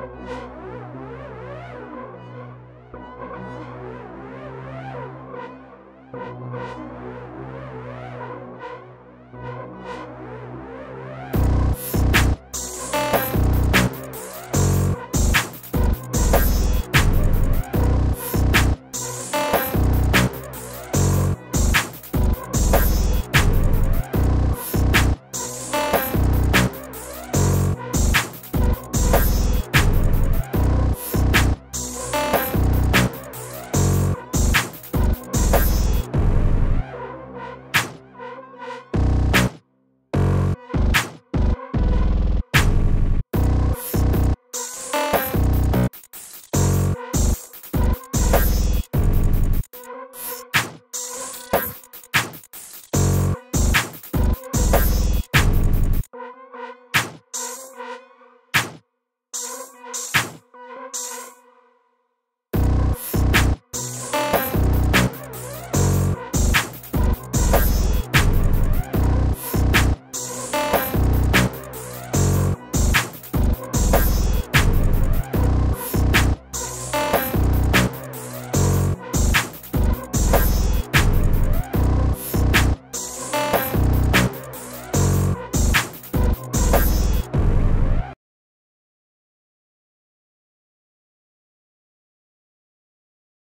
Oh.